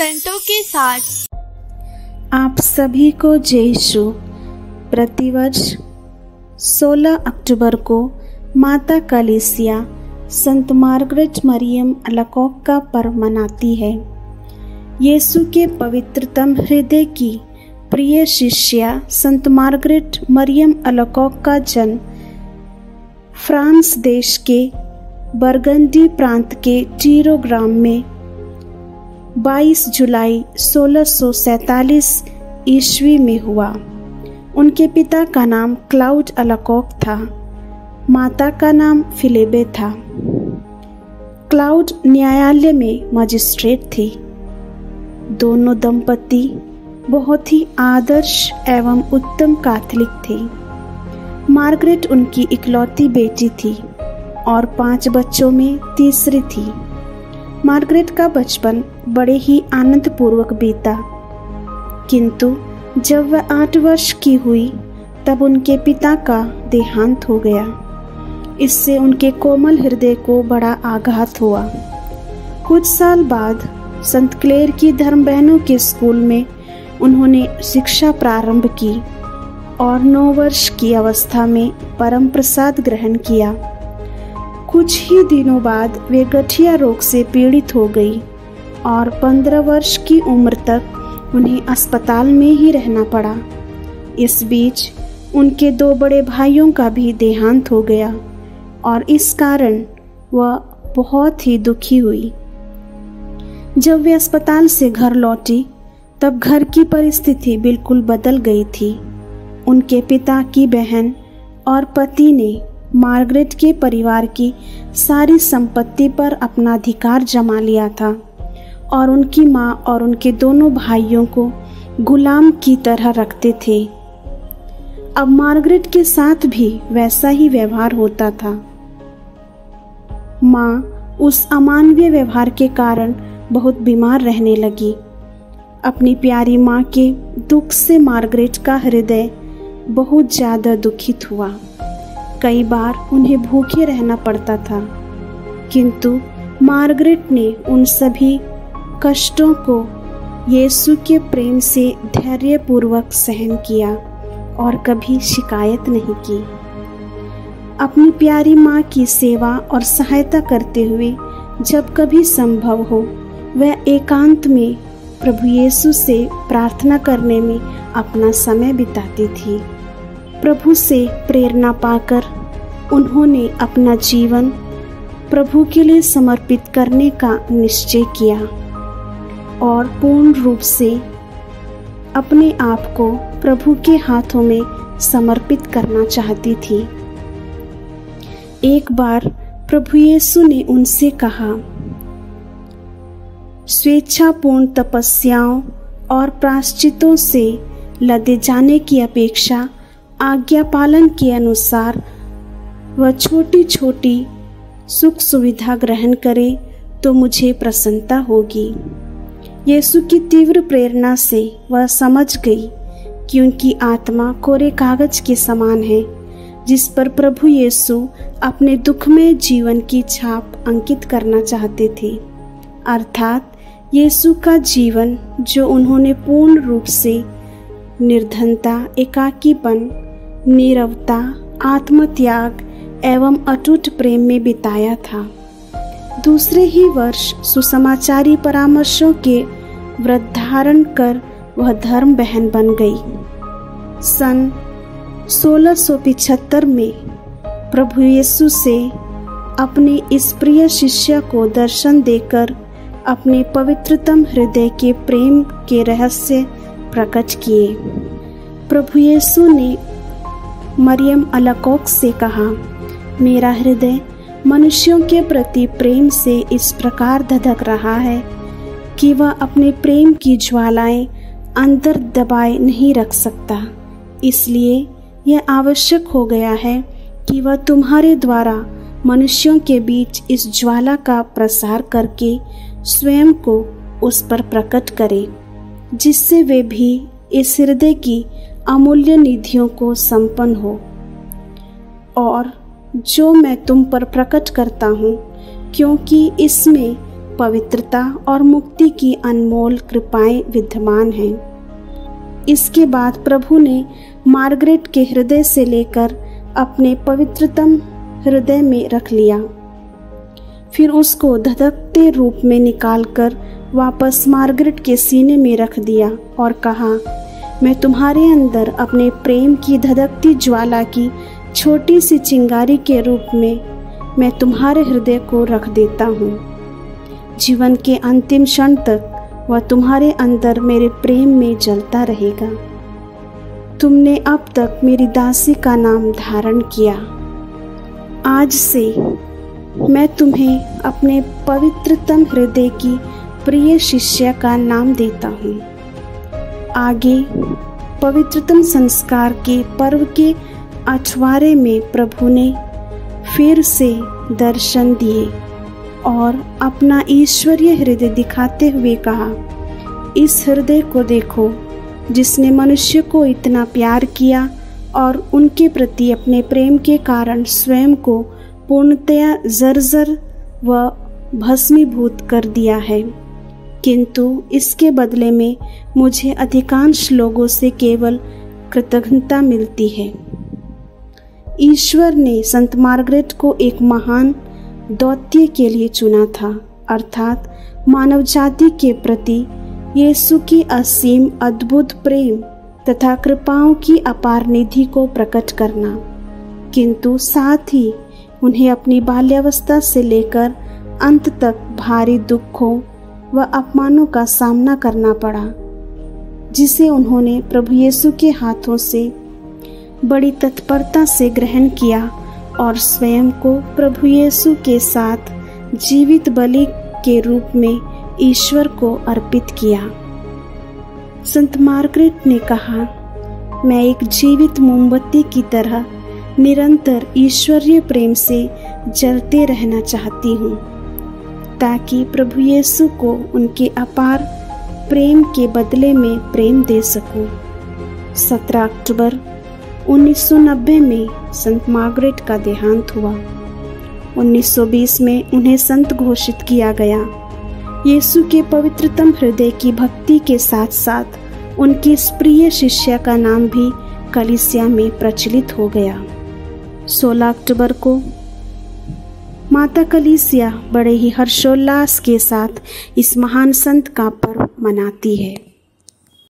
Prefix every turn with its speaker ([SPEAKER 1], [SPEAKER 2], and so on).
[SPEAKER 1] संतों के साथ।
[SPEAKER 2] आप सभी को जयशु प्रतिवर्ष 16 अक्टूबर को माता कलेसिया, संत मार्गरेट मरियम अलकोक का पर्व मनाती है। यीशु के पवित्रतम हृदय की प्रिय शिष्या, संत मार्गरेट मरियम अलकोक का जन्म फ्रांस देश के बरगंडी प्रांत के टीरो ग्राम में 22 जुलाई 1647 ईस्वी में हुआ। उनके पिता का नाम क्लाउड अलकोक था। माता का नाम फिलेबे था। क्लाउड न्यायालय में मजिस्ट्रेट थी। दोनों दंपति बहुत ही आदर्श एवं उत्तम कैथलिक थे। मार्गरेट उनकी इकलौती बेटी थी और पाँच बच्चों में तीसरी थी। मार्गरेट का बचपन बड़े ही आनंद पूर्वक बीता। किंतु जब वह आठ वर्ष की हुई, तब उनके पिता का देहांत हो गया। इससे उनके कोमल हृदय को बड़ा आघात हुआ। कुछ साल बाद संत क्लेर की धर्म बहनों के स्कूल में उन्होंने शिक्षा प्रारंभ की और नौ वर्ष की अवस्था में परम प्रसाद ग्रहण किया। कुछ ही दिनों बाद वे गठिया रोग से पीड़ित हो गई और पंद्रह वर्ष की उम्र तक उन्हें अस्पताल में ही रहना पड़ा। इस बीच उनके दो बड़े भाइयों का भी देहांत हो गया और इस कारण वह बहुत ही दुखी हुई। जब वे अस्पताल से घर लौटी, तब घर की परिस्थिति बिल्कुल बदल गई थी। उनके पिता की बहन और पति ने मार्गरेट के परिवार की सारी संपत्ति पर अपना अधिकार जमा लिया था और उनकी माँ और उनके दोनों भाइयों को गुलाम की तरह रखते थे। अब मार्गरेट के साथ भी वैसा ही व्यवहार होता था। माँ उस अमानवीय व्यवहार के कारण बहुत बीमार रहने लगी। अपनी प्यारी माँ के दुख से मार्गरेट का हृदय बहुत ज़्यादा दुखित हुआ। कई बार उन्हें भूखे रहना पड़ता था। किंतु मार्गरेट ने उन सभी कष्टों को यीशु के प्रेम से धैर्यपूर्वक सहन किया और कभी शिकायत नहीं की। अपनी प्यारी माँ की सेवा और सहायता करते हुए जब कभी संभव हो, वह एकांत में प्रभु यीशु से प्रार्थना करने में अपना समय बिताती थी। प्रभु से प्रेरणा पाकर उन्होंने अपना जीवन प्रभु के लिए समर्पित करने का निश्चय किया और पूर्ण रूप से अपने आप को प्रभु के हाथों में समर्पित करना चाहती थी। एक बार प्रभु यीशु ने उनसे कहा, स्वेच्छापूर्ण तपस्याओं और प्राश्चितों से लदे जाने की अपेक्षा आज्ञा पालन के अनुसार वह छोटी छोटी सुख सुविधा ग्रहण करे तो मुझे प्रसन्नता होगी। यीशु की तीव्र प्रेरणा से वह समझ गई कि उनकी आत्मा कोरे कागज़ के समान है, जिस पर प्रभु यीशु अपने दुखमय जीवन की छाप अंकित करना चाहते थे। अर्थात यीशु का जीवन जो उन्होंने पूर्ण रूप से निर्धनता, एकाकीपन नीरवता, आत्मत्याग एवं अटूट प्रेम में बिताया था। दूसरे ही वर्ष सुसमाचारी परामर्शों के व्रत धारण कर वह धर्म बहन बन गई। सन 1675 में प्रभु यीशु से अपने इस प्रिय शिष्य को दर्शन देकर अपने पवित्रतम हृदय के प्रेम के रहस्य प्रकट किए। प्रभु यीशु ने मरियम अलकोक से कहा, मेरा हृदय मनुष्यों के प्रति प्रेम से इस प्रकार धधक रहा है कि वह अपने प्रेम की ज्वालाएँ अंदर दबाए नहीं रख सकता। इसलिए यह आवश्यक हो गया है कि वह तुम्हारे द्वारा मनुष्यों के बीच इस ज्वाला का प्रसार करके स्वयं को उस पर प्रकट करे, जिससे वे भी इस हृदय की अमूल्य निधियों को संपन्न हो। और जो मैं तुम पर प्रकट करता हूँ, क्योंकि इसमें पवित्रता और मुक्ति की अनमोल कृपाएँ विद्यमान हैं। इसके बाद प्रभु ने मार्गरेट के हृदय से लेकर अपने पवित्रतम हृदय में रख लिया। फिर उसको धधकते रूप में निकालकर वापस मार्गरेट के सीने में रख दिया और कहा मैं तुम्हारे अंदर अपने प्रेम की धधकती ज्वाला की छोटी सी चिंगारी के रूप में मैं तुम्हारे हृदय को रख देता हूँ। जीवन के अंतिम क्षण तक वह तुम्हारे अंदर मेरे प्रेम में जलता रहेगा। तुमने अब तक मेरी दासी का नाम धारण किया। आज से मैं तुम्हें अपने पवित्रतम हृदय की प्रिय शिष्य का नाम देता हूँ। आगे, पवित्रतम संस्कार के पर्व के अठवारे में प्रभु ने फिर से दर्शन दिए और अपना ईश्वरीय हृदय दिखाते हुए कहा, इस हृदय को देखो, जिसने मनुष्य को इतना प्यार किया और उनके प्रति अपने प्रेम के कारण स्वयं को पूर्णतया जर्जर व भस्मीभूत कर दिया है। किंतु इसके बदले में मुझे अधिकांश लोगों से केवल कृतज्ञता मिलती है। ईश्वर ने संत मार्गरेट को एक महान दौत्य के लिए चुना था, अर्थात मानव जाति के प्रति यीशु की असीम अद्भुत प्रेम तथा कृपाओं की अपार निधि को प्रकट करना, किंतु साथ ही उन्हें अपनी बाल्यावस्था से लेकर अंत तक भारी दुखों व अपमानों का सामना करना पड़ा, जिसे उन्होंने प्रभु यीशु के हाथों से बड़ी तत्परता से ग्रहण किया और स्वयं को प्रभु यीशु के साथ जीवित बलि के रूप में ईश्वर को अर्पित किया। संत मार्गरेट ने कहा, मैं एक जीवित मोमबत्ती की तरह निरंतर ईश्वरीय प्रेम से जलते रहना चाहती हूँ। ताकि प्रभु यीशु को उनके अपार प्रेम के बदले में प्रेम दे सकूँ। 17 अक्टूबर 1990 में संत मार्गरेट का देहांत हुआ। 1920 में उन्हें संत घोषित किया गया। यीशु के पवित्रतम हृदय की भक्ति के साथ साथ उनकी प्रिय शिष्य का नाम भी कलिसिया में प्रचलित हो गया। 16 अक्टूबर को माता कलीसिया बड़े ही हर्षोल्लास के साथ इस महान संत का पर्व मनाती है।